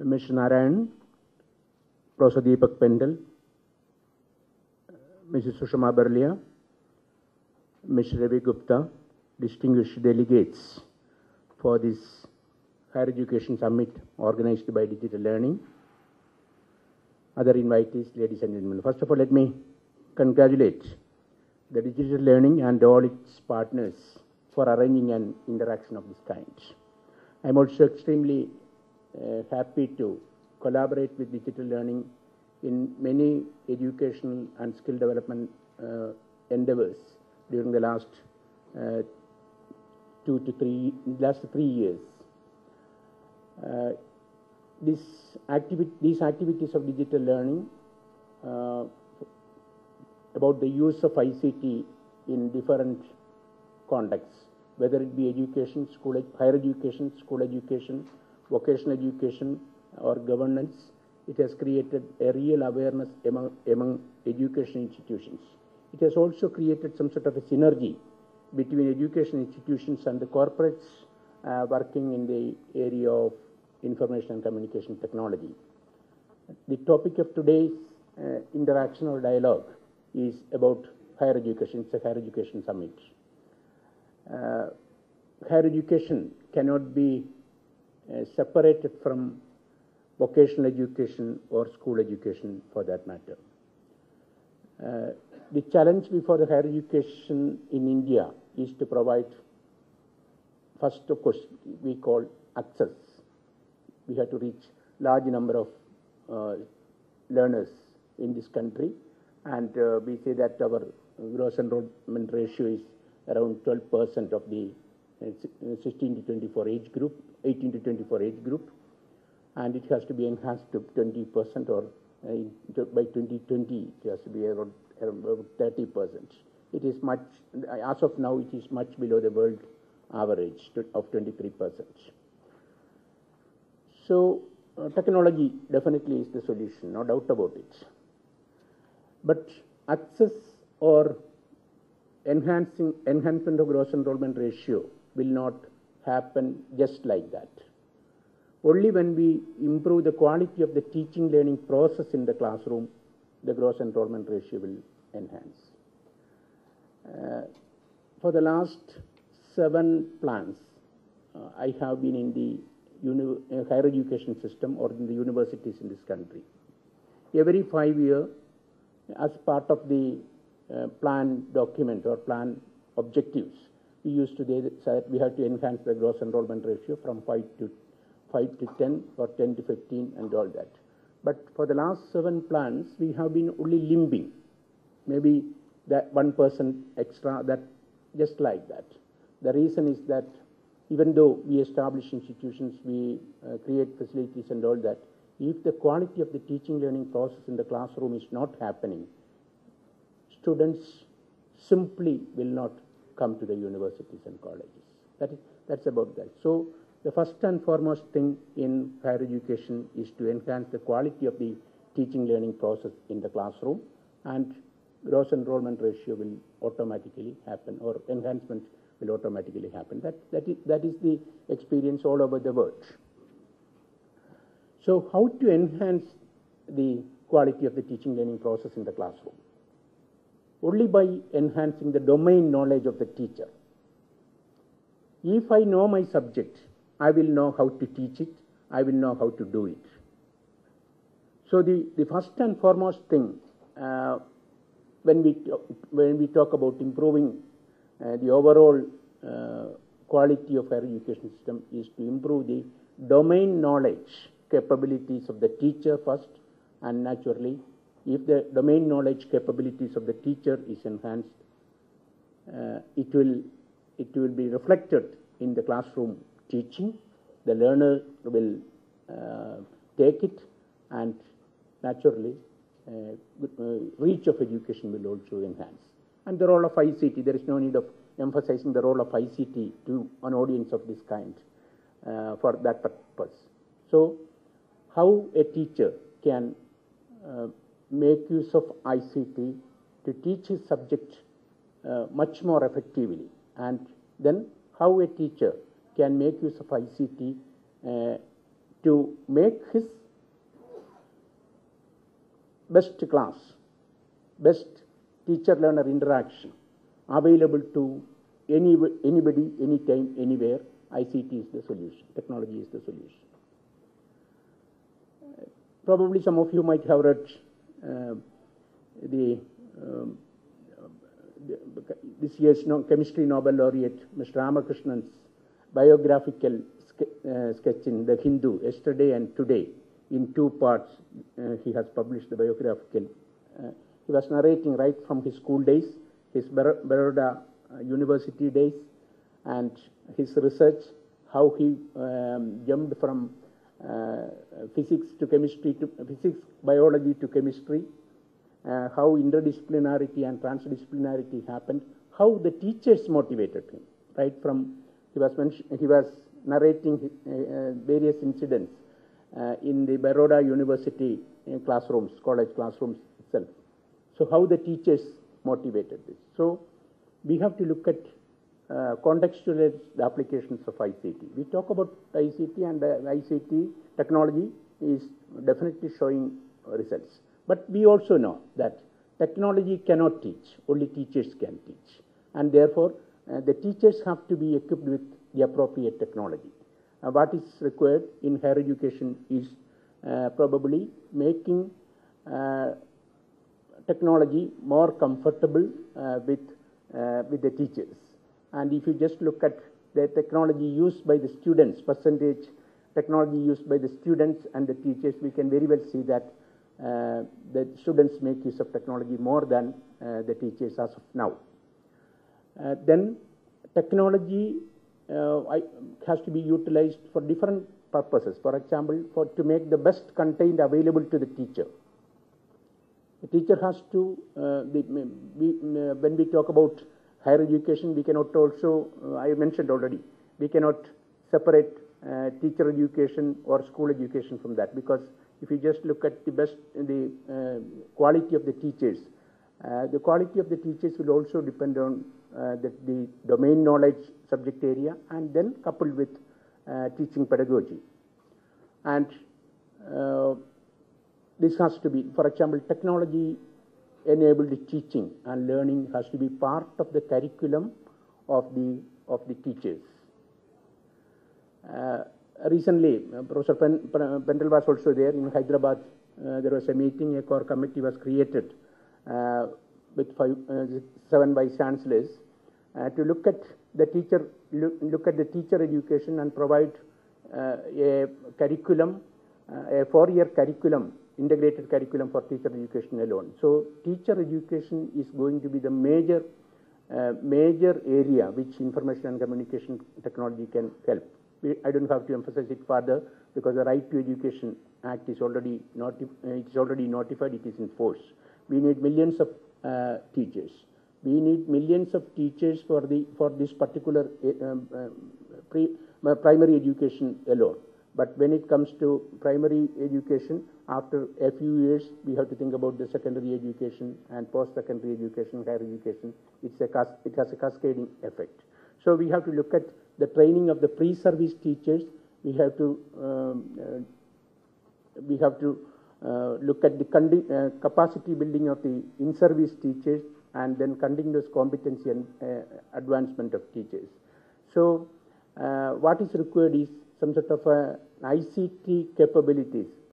Mr. Narayan, Professor Deepak Pental, Mrs. Sushma Berlia, Mr. Ravi Gupta, distinguished delegates for this Higher Education Summit organized by Digital Learning, other invitees, ladies and gentlemen. First of all, let me congratulate the Digital Learning and all its partners for arranging an interaction of this kind. I'm also extremely happy to collaborate with Digital Learning in many educational and skill development uh, endeavors during the last uh, two to three, last three years. Uh, this activi- these activities of digital learning uh, about the use of ICT in different contexts, whether it be education, school, higher education, school education, vocational education, or governance, it has created a real awareness among, among education institutions. It has also created some sort of a synergy between education institutions and the corporates uh, working in the area of information and communication technology. The topic of today's uh, interaction or dialogue is about higher education. It's a higher education summit. Uh, higher education cannot be separated from vocational education or school education for that matter. Uh, the challenge before the higher education in India is to provide, first of course, we call access. We have to reach large number of uh, learners in this country, and uh, we say that our gross enrollment ratio is around 12% of the uh, 16 to 24 age group, 18 to 24 age group, and it has to be enhanced to 20% or uh, by 2020 it has to be around, around 30%. It is much, as of now, it is much below the world average of 23%. So, uh, technology definitely is the solution, no doubt about it. But access or enhancing enhancement of gross enrollment ratio will not happen just like that. Only when we improve the quality of the teaching learning process in the classroom, the gross enrollment ratio will enhance. Uh, for the last seven plans, uh, I have been in the uh, higher education system or in the universities in this country. Every five year, as part of the uh, plan document or plan objectives, we used to say that we have to enhance the gross enrollment ratio from 5 to 5 to 10 or 10 to 15 and all that. But for the last seven plans, we have been only limping. Maybe that 1% extra, that just like that. The reason is that even though we establish institutions, we uh, create facilities and all that, if the quality of the teaching learning process in the classroom is not happening, students simply will not come to the universities and colleges. That is, that's about that. So the first and foremost thing in higher education is to enhance the quality of the teaching learning process in the classroom and gross enrollment ratio will automatically happen or enhancement will automatically happen. That, that, is, that is the experience all over the world. So how to enhance the quality of the teaching learning process in the classroom? Only by enhancing the domain knowledge of the teacher. If I know my subject, I will know how to teach it, I will know how to do it. So the, the first and foremost thing uh, when we when we talk about improving uh, the overall uh, quality of higher education system is to improve the domain knowledge capabilities of the teacher first and naturally if the domain knowledge capabilities of the teacher is enhanced uh, it will it will be reflected in the classroom teaching. The learner will uh, take it and naturally uh, uh, reach of education will also enhance. And the role of ict there is no need of emphasizing the role of ict to an audience of this kind uh, for that purpose. So how a teacher can uh, make use of ict to teach his subject uh, much more effectively and then how a teacher can make use of ICT uh, to make his best class, best teacher-learner interaction available to any, anybody, anytime, anywhere, ICT is the solution. Technology is the solution. Probably some of you might have read the, um, the, this year's no, chemistry Nobel laureate, Mr. Ramakrishnan's biographical uh, sketch in The Hindu, yesterday and today, in two parts. Uh, he has published the biographical. Uh, he was narrating right from his school days, his Bar- Baroda uh, University days, and his research, how he um, jumped from uh, physics to chemistry to physics, biology to chemistry, uh, how interdisciplinarity and transdisciplinarity happened, how the teachers motivated him, right from he was he was narrating uh, uh, various incidents uh, in the Baroda University uh, classrooms, college classrooms itself. So how the teachers motivated this. So we have to look at uh, contextualize the applications of ICT. We talk about ICT and uh, ICT technology is definitely showing results. But we also know that technology cannot teach, only teachers can teach. And therefore, uh, the teachers have to be equipped with the appropriate technology. Uh, what is required in higher education is uh, probably making uh, technology more comfortable uh, with, with the teachers. And if you just look at the technology used by the students, percentage technology used by the students and the teachers, we can very well see that uh, the students make use of technology more than uh, the teachers as of now. Uh, then technology uh, has to be utilized for different purposes. For example, for to make the best content available to the teacher. The teacher has to, uh, the, we, when we talk about higher education, we cannot also, uh, I mentioned already, we cannot separate uh, teacher education or school education from that because if you just look at the best, the uh, quality of the teachers, uh, the quality of the teachers will also depend on uh, the, the domain knowledge subject area and then coupled with teaching pedagogy. And this has to be, for example, technology enabled teaching and learning has to be part of the curriculum of the, of the teachers. Uh, recently, uh, Professor Pen, was also there in Hyderabad. Uh, there was a meeting, a core committee was created uh, with five, uh, seven vice chancellors uh, to look at the teacher, look, look at the teacher education and provide a curriculum, a four-year curriculum, integrated curriculum for teacher education alone. So teacher education is going to be the major, uh, major area which information and communication technology can help. I don't have to emphasize it further because the Right to Education Act is already, noti- uh, it is already notified, it is in force. We need millions of uh, teachers. We need millions of teachers for, the, for this particular uh, um, uh, pre, primary education alone. But when it comes to primary education, after a few years, we have to think about the secondary education and post-secondary education, higher education. It's a it has a cascading effect. So we have to look at the training of the pre-service teachers. We have to um, uh, we have to uh, look at the uh, capacity building of the in-service teachers and then continuous competency and uh, advancement of teachers. So, uh, what is required is some sort of uh, ICT capabilities